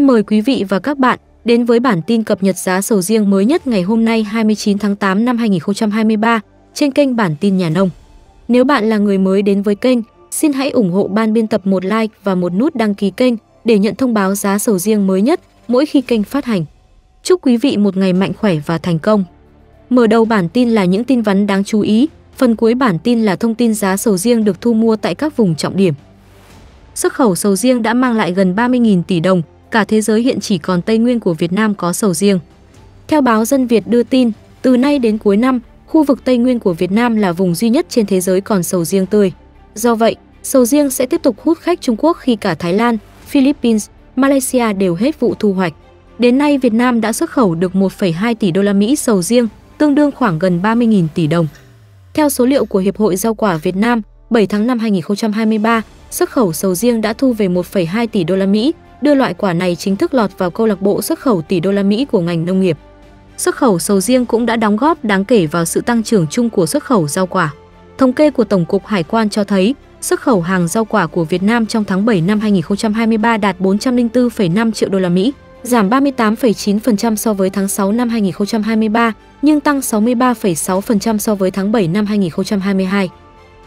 Xin mời quý vị và các bạn đến với bản tin cập nhật giá sầu riêng mới nhất ngày hôm nay 29 tháng 8 năm 2023 trên kênh Bản tin Nhà Nông. Nếu bạn là người mới đến với kênh, xin hãy ủng hộ ban biên tập một like và một nút đăng ký kênh để nhận thông báo giá sầu riêng mới nhất mỗi khi kênh phát hành. Chúc quý vị một ngày mạnh khỏe và thành công. Mở đầu bản tin là những tin vắn đáng chú ý, phần cuối bản tin là thông tin giá sầu riêng được thu mua tại các vùng trọng điểm. Xuất khẩu sầu riêng đã mang lại gần 30.000 tỷ đồng, cả thế giới hiện chỉ còn Tây Nguyên của Việt Nam có sầu riêng. Theo báo Dân Việt đưa tin, từ nay đến cuối năm, khu vực Tây Nguyên của Việt Nam là vùng duy nhất trên thế giới còn sầu riêng tươi. Do vậy, sầu riêng sẽ tiếp tục hút khách Trung Quốc khi cả Thái Lan, Philippines, Malaysia đều hết vụ thu hoạch. Đến nay Việt Nam đã xuất khẩu được 1,2 tỷ đô la Mỹ sầu riêng, tương đương khoảng gần 30.000 tỷ đồng. Theo số liệu của Hiệp hội Rau quả Việt Nam, 7 tháng 5 2023, xuất khẩu sầu riêng đã thu về 1,2 tỷ đô la Mỹ, đưa loại quả này chính thức lọt vào câu lạc bộ xuất khẩu tỷ đô la Mỹ của ngành nông nghiệp. Xuất khẩu sầu riêng cũng đã đóng góp đáng kể vào sự tăng trưởng chung của xuất khẩu rau quả. Thống kê của Tổng cục Hải quan cho thấy, xuất khẩu hàng rau quả của Việt Nam trong tháng 7 năm 2023 đạt 404,5 triệu đô la Mỹ, giảm 38,9% so với tháng 6 năm 2023, nhưng tăng 63,6% so với tháng 7 năm 2022.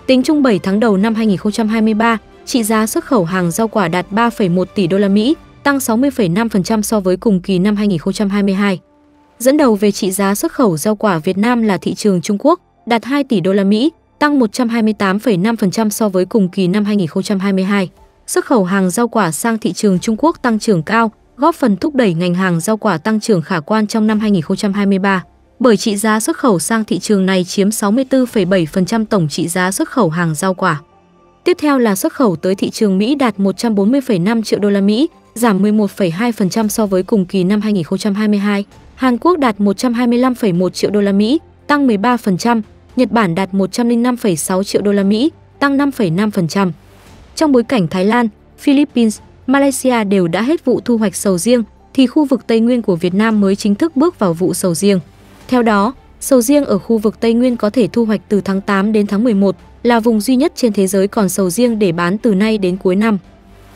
Tính chung 7 tháng đầu năm 2023, trị giá xuất khẩu hàng rau quả đạt 3,1 tỷ đô la Mỹ, tăng 60,5% so với cùng kỳ năm 2022. Dẫn đầu về trị giá xuất khẩu rau quả Việt Nam là thị trường Trung Quốc, đạt 2 tỷ đô la Mỹ, tăng 128,5% so với cùng kỳ năm 2022. Xuất khẩu hàng rau quả sang thị trường Trung Quốc tăng trưởng cao, góp phần thúc đẩy ngành hàng rau quả tăng trưởng khả quan trong năm 2023. Bởi trị giá xuất khẩu sang thị trường này chiếm 64,7% tổng trị giá xuất khẩu hàng rau quả. Tiếp theo là xuất khẩu tới thị trường Mỹ đạt 140,5 triệu đô la Mỹ, giảm 11,2% so với cùng kỳ năm 2022. Hàn Quốc đạt 125,1 triệu đô la Mỹ, tăng 13%, Nhật Bản đạt 105,6 triệu đô la Mỹ, tăng 5,5%. Trong bối cảnh Thái Lan, Philippines, Malaysia đều đã hết vụ thu hoạch sầu riêng, thì khu vực Tây Nguyên của Việt Nam mới chính thức bước vào vụ sầu riêng. Theo đó, sầu riêng ở khu vực Tây Nguyên có thể thu hoạch từ tháng 8 đến tháng 11, là vùng duy nhất trên thế giới còn sầu riêng để bán từ nay đến cuối năm.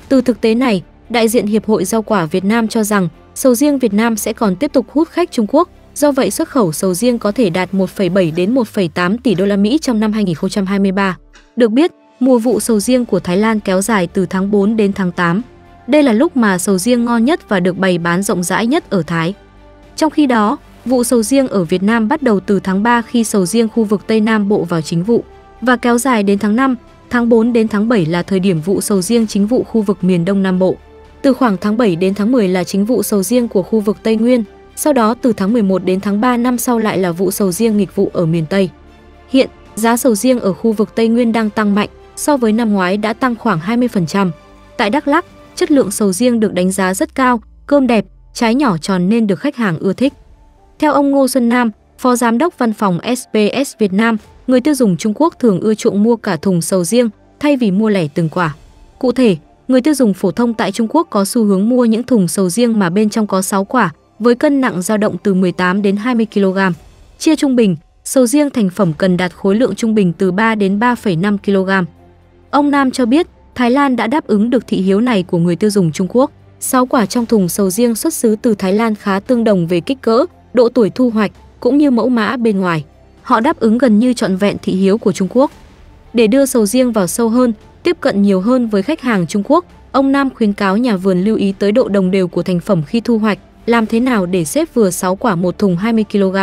Từ thực tế này, đại diện Hiệp hội Rau quả Việt Nam cho rằng sầu riêng Việt Nam sẽ còn tiếp tục hút khách Trung Quốc, do vậy xuất khẩu sầu riêng có thể đạt 1,7 đến 1,8 tỷ đô la Mỹ trong năm 2023. Được biết, mùa vụ sầu riêng của Thái Lan kéo dài từ tháng 4 đến tháng 8. Đây là lúc mà sầu riêng ngon nhất và được bày bán rộng rãi nhất ở Thái. Trong khi đó, vụ sầu riêng ở Việt Nam bắt đầu từ tháng 3 khi sầu riêng khu vực Tây Nam Bộ vào chính vụ và kéo dài đến tháng 5, tháng 4 đến tháng 7 là thời điểm vụ sầu riêng chính vụ khu vực miền Đông Nam Bộ. Từ khoảng tháng 7 đến tháng 10 là chính vụ sầu riêng của khu vực Tây Nguyên, sau đó từ tháng 11 đến tháng 3 năm sau lại là vụ sầu riêng nghịch vụ ở miền Tây. Hiện, giá sầu riêng ở khu vực Tây Nguyên đang tăng mạnh, so với năm ngoái đã tăng khoảng 20%. Tại Đắk Lắk, chất lượng sầu riêng được đánh giá rất cao, cơm đẹp, trái nhỏ tròn nên được khách hàng ưa thích. Theo ông Ngô Xuân Nam, Phó Giám đốc Văn phòng SPS Việt Nam, người tiêu dùng Trung Quốc thường ưa chuộng mua cả thùng sầu riêng thay vì mua lẻ từng quả. Cụ thể, người tiêu dùng phổ thông tại Trung Quốc có xu hướng mua những thùng sầu riêng mà bên trong có 6 quả, với cân nặng dao động từ 18 đến 20 kg. Chia trung bình, sầu riêng thành phẩm cần đạt khối lượng trung bình từ 3 đến 3,5 kg. Ông Nam cho biết, Thái Lan đã đáp ứng được thị hiếu này của người tiêu dùng Trung Quốc. 6 quả trong thùng sầu riêng xuất xứ từ Thái Lan khá tương đồng về kích cỡ, độ tuổi thu hoạch cũng như mẫu mã bên ngoài. Họ đáp ứng gần như trọn vẹn thị hiếu của Trung Quốc. Để đưa sầu riêng vào sâu hơn, tiếp cận nhiều hơn với khách hàng Trung Quốc, ông Nam khuyến cáo nhà vườn lưu ý tới độ đồng đều của thành phẩm khi thu hoạch, làm thế nào để xếp vừa 6 quả một thùng 20 kg.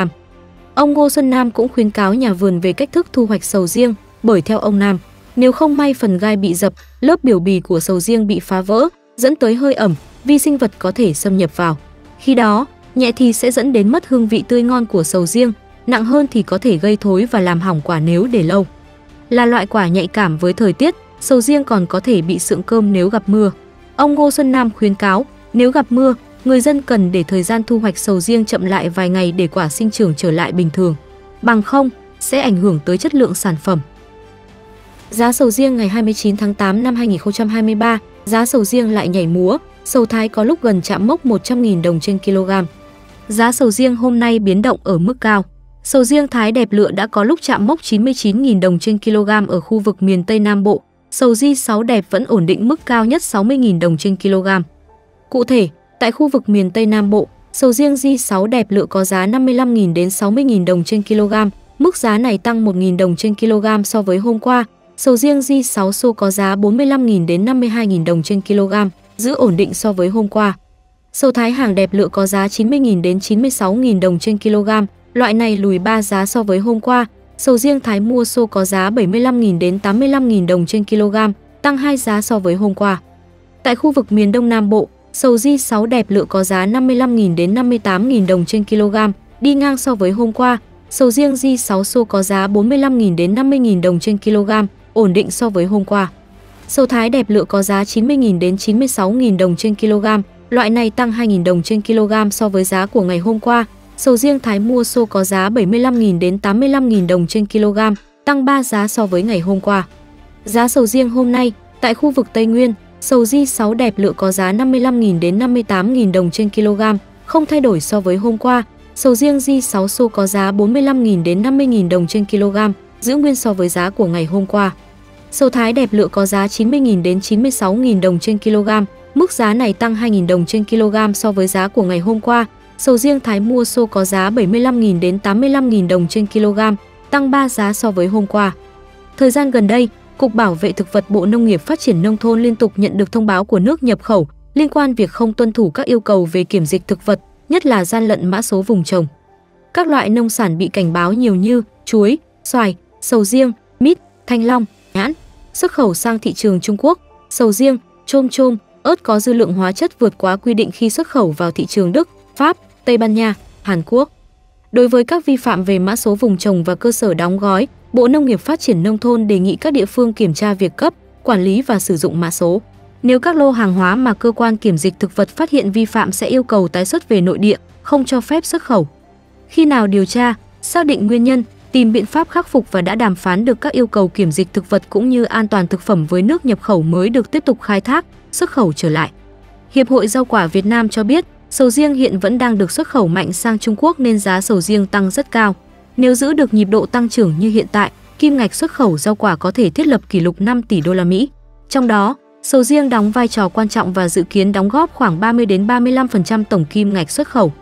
Ông Ngô Xuân Nam cũng khuyến cáo nhà vườn về cách thức thu hoạch sầu riêng, bởi theo ông Nam, nếu không may phần gai bị dập, lớp biểu bì của sầu riêng bị phá vỡ, dẫn tới hơi ẩm, vi sinh vật có thể xâm nhập vào. Khi đó, nhẹ thì sẽ dẫn đến mất hương vị tươi ngon của sầu riêng, nặng hơn thì có thể gây thối và làm hỏng quả nếu để lâu. Là loại quả nhạy cảm với thời tiết, sầu riêng còn có thể bị sượng cơm nếu gặp mưa. Ông Ngô Xuân Nam khuyến cáo, nếu gặp mưa, người dân cần để thời gian thu hoạch sầu riêng chậm lại vài ngày để quả sinh trưởng trở lại bình thường. Bằng không, sẽ ảnh hưởng tới chất lượng sản phẩm. Giá sầu riêng ngày 29 tháng 8 năm 2023, giá sầu riêng lại nhảy múa, sầu thái có lúc gần chạm mốc 100.000 đồng trên kg. Giá sầu riêng hôm nay biến động ở mức cao. Sầu riêng Thái đẹp lựa đã có lúc chạm mốc 99.000 đồng trên kg ở khu vực miền Tây Nam Bộ. Sầu Di 6 đẹp vẫn ổn định mức cao nhất 60.000 đồng trên kg. Cụ thể, Tại khu vực miền Tây Nam Bộ, sầu riêng di 6 đẹp lựa có giá 55.000 đến 60.000 đồng trên kg, mức giá này tăng 1.000 đồng trên kg so với hôm qua. Sầu riêng di 6 xô có giá 45.000 đến 52.000 đồng trên kg, giữ ổn định so với hôm qua. Sầu thái hàng đẹp lựa có giá 90.000 đến 96.000 đồng trên kg, loại này lùi 3 giá so với hôm qua. Sầu riêng thái mua xô có giá 75.000 đến 85.000 đồng trên kg, tăng 2 giá so với hôm qua. Tại khu vực miền Đông Nam Bộ, sầu di 6 đẹp lựa có giá 55.000 đến 58.000 đồng trên kg, đi ngang so với hôm qua. Sầu riêng di 6 xô có giá 45.000 đến 50.000 đồng trên kg, ổn định so với hôm qua. Sầu thái đẹp lựa có giá 90.000 đến 96.000 đồng trên kg, loại này tăng 2.000 đồng trên kg so với giá của ngày hôm qua. Sầu riêng thái mua xô có giá 75.000 đến 85.000 đồng trên kg, tăng 3 giá so với ngày hôm qua. Giá sầu riêng hôm nay, tại khu vực Tây Nguyên, sầu di 6 đẹp lựa có giá 55.000 đến 58.000 đồng trên kg, không thay đổi so với hôm qua. Sầu riêng di 6 xô có giá 45.000 đến 50.000 đồng trên kg, giữ nguyên so với giá của ngày hôm qua. Sầu thái đẹp lựa có giá 90.000 đến 96.000 đồng trên kg, mức giá này tăng 2.000 đồng trên kg so với giá của ngày hôm qua. Sầu riêng thái mua xô có giá 75.000 đến 85.000 đồng trên kg, tăng 3 giá so với hôm qua. Thời gian gần đây, Cục Bảo vệ Thực vật Bộ Nông nghiệp Phát triển Nông thôn liên tục nhận được thông báo của nước nhập khẩu liên quan việc không tuân thủ các yêu cầu về kiểm dịch thực vật, nhất là gian lận mã số vùng trồng. Các loại nông sản bị cảnh báo nhiều như chuối, xoài, sầu riêng, mít, thanh long, nhãn, xuất khẩu sang thị trường Trung Quốc, sầu riêng, chôm chôm, ớt có dư lượng hóa chất vượt quá quy định khi xuất khẩu vào thị trường Đức, Pháp, Tây Ban Nha, Hàn Quốc. Đối với các vi phạm về mã số vùng trồng và cơ sở đóng gói, Bộ Nông nghiệp Phát triển Nông thôn đề nghị các địa phương kiểm tra việc cấp, quản lý và sử dụng mã số. Nếu các lô hàng hóa mà cơ quan kiểm dịch thực vật phát hiện vi phạm sẽ yêu cầu tái xuất về nội địa, không cho phép xuất khẩu. Khi nào điều tra, xác định nguyên nhân, tìm biện pháp khắc phục và đã đàm phán được các yêu cầu kiểm dịch thực vật cũng như an toàn thực phẩm với nước nhập khẩu mới được tiếp tục khai thác, xuất khẩu trở lại. Hiệp hội Rau quả Việt Nam cho biết, sầu riêng hiện vẫn đang được xuất khẩu mạnh sang Trung Quốc nên giá sầu riêng tăng rất cao. Nếu giữ được nhịp độ tăng trưởng như hiện tại, kim ngạch xuất khẩu rau quả có thể thiết lập kỷ lục 5 tỷ đô la Mỹ. Trong đó, sầu riêng đóng vai trò quan trọng và dự kiến đóng góp khoảng 30 đến 35% tổng kim ngạch xuất khẩu.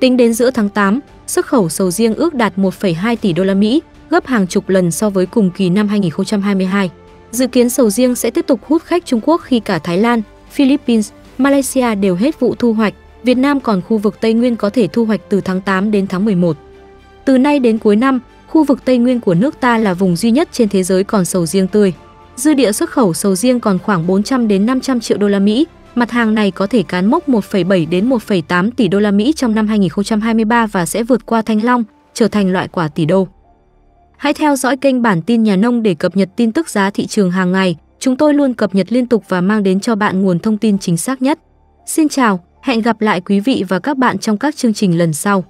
Tính đến giữa tháng 8, xuất khẩu sầu riêng ước đạt 1,2 tỷ đô la Mỹ, gấp hàng chục lần so với cùng kỳ năm 2022. Dự kiến sầu riêng sẽ tiếp tục hút khách Trung Quốc khi cả Thái Lan, Philippines, Malaysia đều hết vụ thu hoạch, Việt Nam còn khu vực Tây Nguyên có thể thu hoạch từ tháng 8 đến tháng 11. Từ nay đến cuối năm, khu vực Tây Nguyên của nước ta là vùng duy nhất trên thế giới còn sầu riêng tươi. Dư địa xuất khẩu sầu riêng còn khoảng 400 đến 500 triệu đô la Mỹ. Mặt hàng này có thể cán mốc 1,7 đến 1,8 tỷ đô la Mỹ trong năm 2023 và sẽ vượt qua thanh long, trở thành loại quả tỷ đô. Hãy theo dõi kênh bản tin nhà nông để cập nhật tin tức giá thị trường hàng ngày. Chúng tôi luôn cập nhật liên tục và mang đến cho bạn nguồn thông tin chính xác nhất. Xin chào, hẹn gặp lại quý vị và các bạn trong các chương trình lần sau.